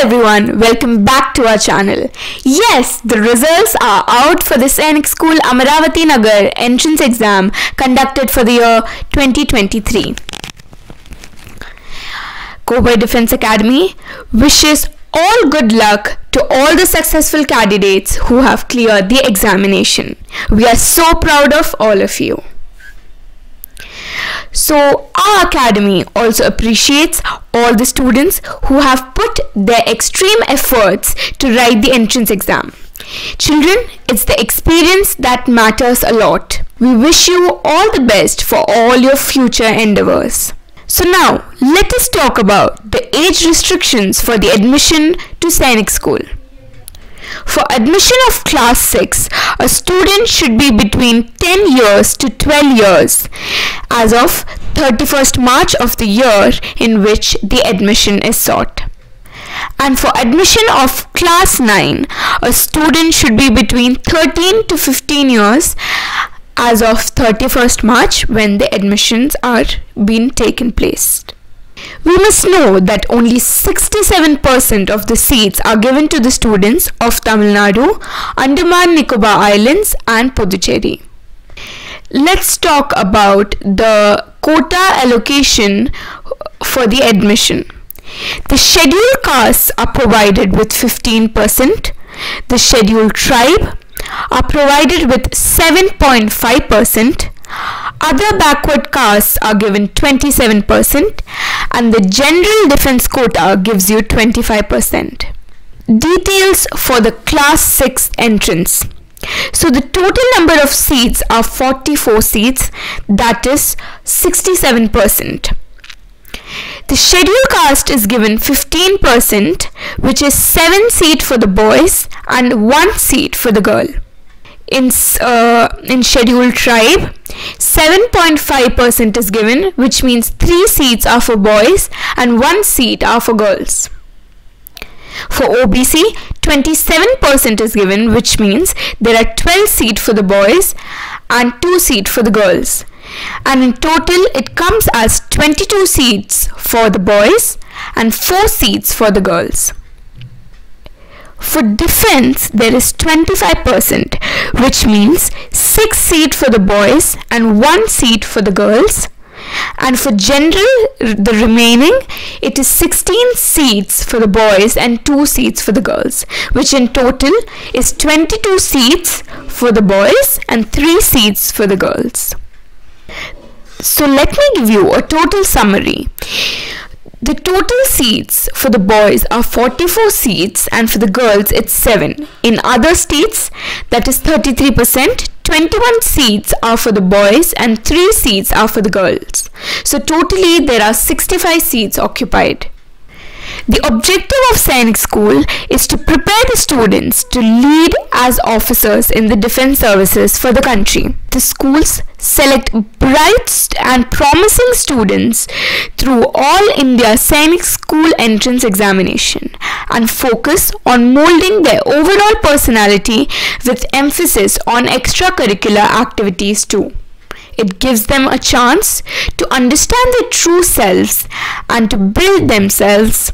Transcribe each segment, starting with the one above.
everyone, welcome back to our channel. Yes, the results are out for the Sainik School Amaravati Nagar entrance exam conducted for the year 2023. Kovai Defense Academy wishes all good luck to all the successful candidates who have cleared the examination. We are so proud of all of you. So, our academy also appreciates all the students who have put their extreme efforts to write the entrance exam. Children, it's the experience that matters a lot. We wish you all the best for all your future endeavors. So now, let us talk about the age restrictions for the admission to Sainik School. For admission of class 6, a student should be between 10 years to 12 years as of 31st March of the year in which the admission is sought. And for admission of class 9, a student should be between 13 to 15 years as of 31st March when the admissions are being taken place. We must know that only 67% of the seats are given to the students of Tamil Nadu, Andaman Nicobar Islands and Puducherry. Let's talk about the quota allocation for the admission. The scheduled castes are provided with 15%, the scheduled tribe are provided with 7.5%, other backward castes are given 27% and the general defense quota gives you 25%. Details for the class 6 entrance. So the total number of seats are 44 seats that is 67%. The schedule caste is given 15% which is 7 seat for the boys and 1 seat for the girl in, uh, in scheduled tribe 7.5% is given which means 3 seats are for boys and 1 seat are for girls. For OBC 27% is given which means there are 12 seats for the boys and 2 seats for the girls and in total it comes as 22 seats for the boys and 4 seats for the girls. For defense, there is 25%, which means 6 seats for the boys and 1 seat for the girls. And for general, the remaining, it is 16 seats for the boys and 2 seats for the girls, which in total is 22 seats for the boys and 3 seats for the girls. So let me give you a total summary. The total seats for the boys are 44 seats and for the girls it's 7. In other states that is 33%, 21 seats are for the boys and 3 seats are for the girls. So totally there are 65 seats occupied. The objective of Sainik School is to prepare the students to lead as officers in the defense services for the country. The schools select bright and promising students through All India Sainik School entrance examination and focus on molding their overall personality with emphasis on extracurricular activities too. It gives them a chance to understand their true selves and to build themselves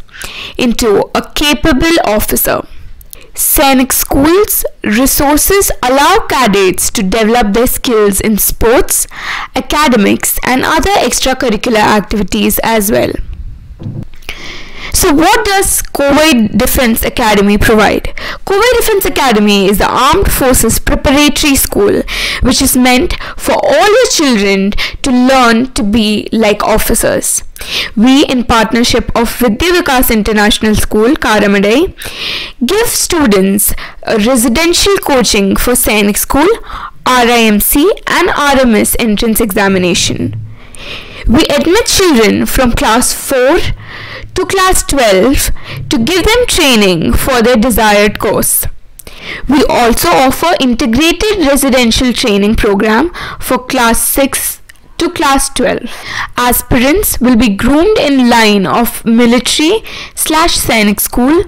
into a capable officer. Sainik School's resources allow cadets to develop their skills in sports, academics and other extracurricular activities as well. So what does Kovai Defense Academy provide? Kovai Defense Academy is the Armed Forces Preparatory School which is meant for all your children to learn to be like officers. We in partnership of Vidyavikas International School, Karamadai, give students residential coaching for Sainik School, RIMC and RMS entrance examination. We admit children from class 4 to class 12 to give them training for their desired course. We also offer integrated residential training program for class 6 to class 12. Aspirants will be groomed in line of military slash Sainik school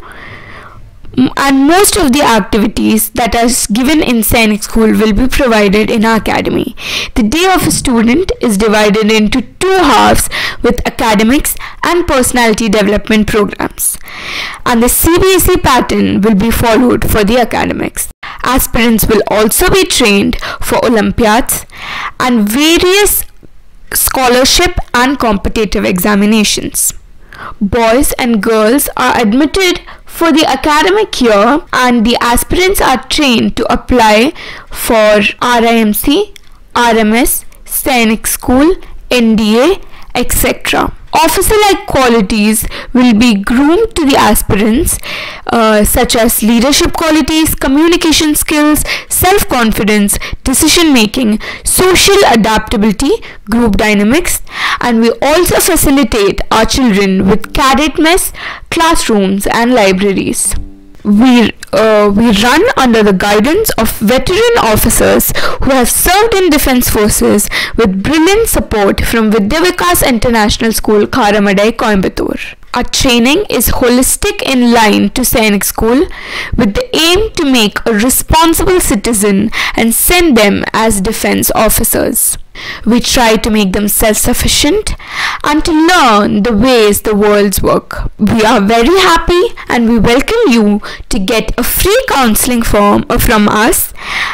and most of the activities that are given in Sainik School will be provided in our academy. The day of a student is divided into two halves with academics and personality development programs. And the CBSE pattern will be followed for the academics. Aspirants will also be trained for Olympiads and various scholarship and competitive examinations. Boys and girls are admitted for the academic year and the aspirants are trained to apply for RIMC, RMS, Sainik School, NDA, etc. Officer-like qualities will be groomed to the aspirants uh, such as leadership qualities, communication skills, self-confidence, decision-making, social adaptability, group dynamics and we also facilitate our children with cadet mess, classrooms and libraries we uh, we run under the guidance of veteran officers who have served in defense forces with brilliant support from Vidyavikas International School, Karamadai, Coimbatore. Our training is holistic in line to Sainik School with the aim to make a responsible citizen and send them as defense officers. We try to make them self-sufficient and to learn the ways the worlds work. We are very happy and we welcome you to get a free counseling form from us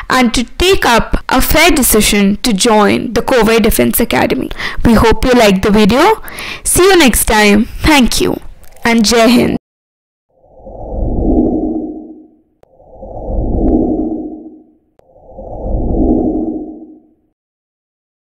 and to take up a fair decision to join the Kovai Defense Academy. We hope you liked the video. See you next time. Thank you and Jai Hind.